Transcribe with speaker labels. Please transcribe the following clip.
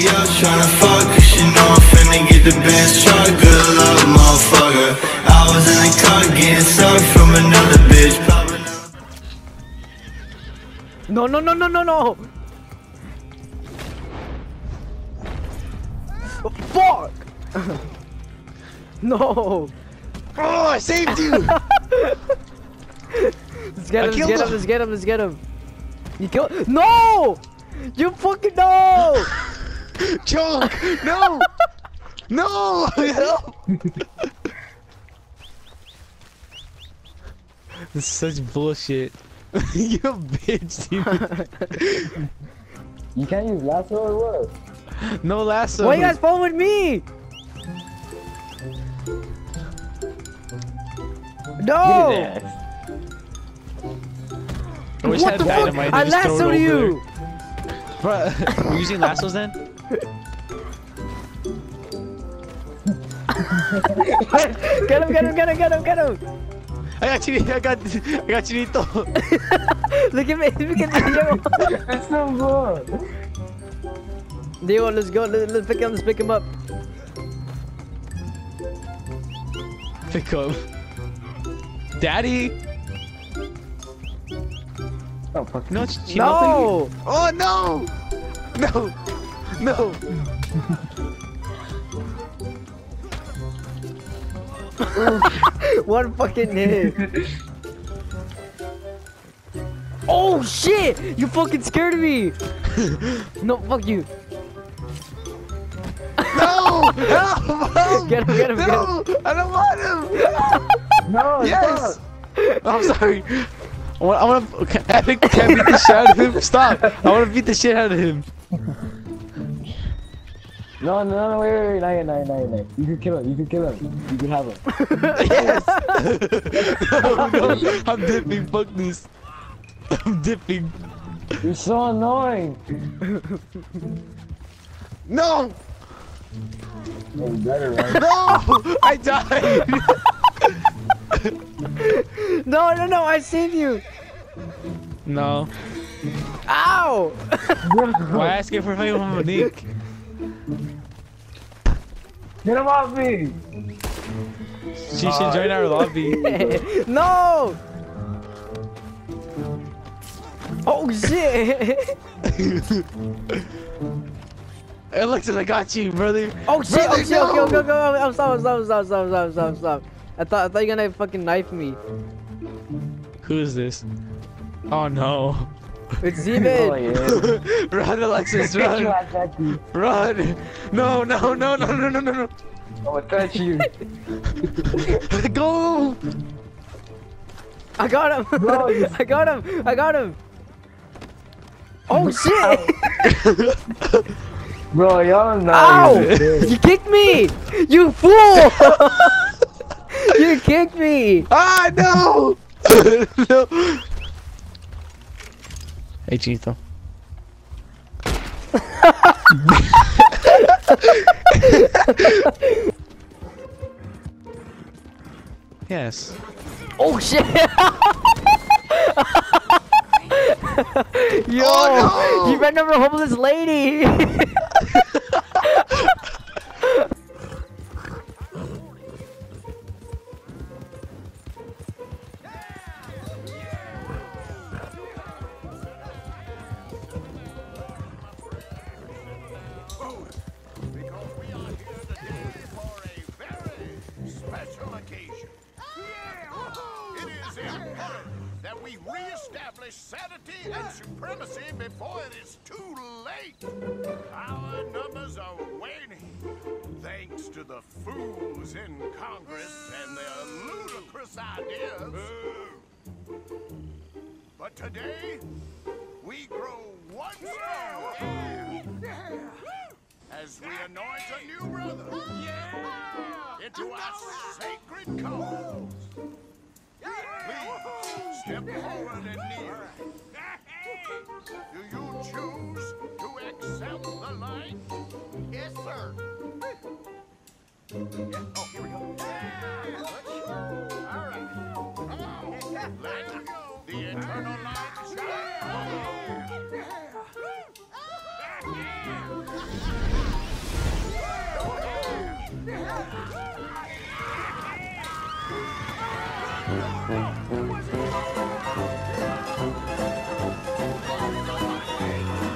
Speaker 1: Shorty out tryna fuck, cause she know I'm finna get the best truck. Good luck, motherfucker. I was in the car getting sucked from another bitch. Popping up.
Speaker 2: No, no, no, no, no, no. Oh, fuck. no.
Speaker 3: Oh, I saved you!
Speaker 2: Let's get him. Let's get him.
Speaker 3: him.
Speaker 2: Let's get him. Let's get him. You killed. No. You fucking no.
Speaker 3: Chunk! No! no! Help! this is such bullshit. you a bitch, dude.
Speaker 4: You can't use lasso or what?
Speaker 3: No lasso.
Speaker 2: Why you guys following me? No.
Speaker 4: Get his ass.
Speaker 3: I wish I
Speaker 2: What
Speaker 3: had
Speaker 2: the fuck?
Speaker 3: dynamite to
Speaker 2: I
Speaker 3: just throw
Speaker 2: lassoed you.
Speaker 3: there. Bruh, we're using lassos then?
Speaker 2: Get him. Get him. Get him. Get him. Get him.
Speaker 3: I got you, I got, I got you, Nito.
Speaker 2: Look at me. Look at me. Yo.
Speaker 4: That's no good.
Speaker 2: Dio, let's go. Let's, let's pick him. Let's pick him up.
Speaker 3: Pick up. Daddy!
Speaker 4: Oh, fuck.
Speaker 3: No, it's
Speaker 2: No.
Speaker 3: Oh, oh no! No! No!
Speaker 2: One fucking hit. oh shit! You fucking scared me. no, fuck you.
Speaker 3: No! Help! Help!
Speaker 2: Get him. Get him. Get him.
Speaker 3: I don't want him!
Speaker 4: No,
Speaker 3: Yes! I'm sorry. I want, I want to. Can, I can I beat the shit out of him? Stop! I want to beat the shit out of him.
Speaker 4: No, no, no, wait, wait, wait, not yet, not yet, not yet, not yet. You can kill him, you can kill him. You can have him.
Speaker 3: Yes! no, no, I'm dipping. Fuck this. I'm dipping.
Speaker 4: You're so annoying.
Speaker 3: No!
Speaker 4: You better, right?
Speaker 3: No! I died!
Speaker 2: No, no, no! I saved you.
Speaker 3: No.
Speaker 2: Ow!
Speaker 3: Why asking for favor from Monique?
Speaker 4: Get him off me!
Speaker 3: She should join our lobby.
Speaker 2: no! Oh shit!
Speaker 3: Alexis, I got you, brother.
Speaker 2: Oh shit! Oh
Speaker 3: Brother,
Speaker 2: shit! Okay,
Speaker 3: no!
Speaker 2: okay, okay. I'm stop, stop, stop, stop, stop, stop, stop. I thought, I thought you were gonna fucking knife me.
Speaker 3: Who is this? Oh no.
Speaker 2: It's
Speaker 4: Oh,
Speaker 2: Zeman.
Speaker 4: yeah.
Speaker 3: run, Alexis, run.
Speaker 4: I got you.
Speaker 3: Run. No, no, no, no, no, no, no, no.
Speaker 4: I'm gonna you.
Speaker 3: Go.
Speaker 2: I got him.
Speaker 4: Bro,
Speaker 2: I got him. I got him. Oh shit!
Speaker 4: Bro, y'all know.
Speaker 2: Ow!
Speaker 4: you're.
Speaker 2: You kicked me! You fool! you kicked me!
Speaker 3: Ah, no. no. Hey, Chito. yes.
Speaker 2: Oh shit! Yo!
Speaker 3: Oh, no!
Speaker 2: You ran over a homeless lady!
Speaker 5: special occasion. It is important that we reestablish sanity and supremacy before it is too late. Our numbers are waning thanks to the fools in Congress and their ludicrous ideas. But today, we grow one stronger as we anoint a new brother into our sacred cause. Please step forward and kneel. Do you choose to accept the light? Yes, sir. Yeah. Oh, here we go. All right. Now, let the eternal light Thank you.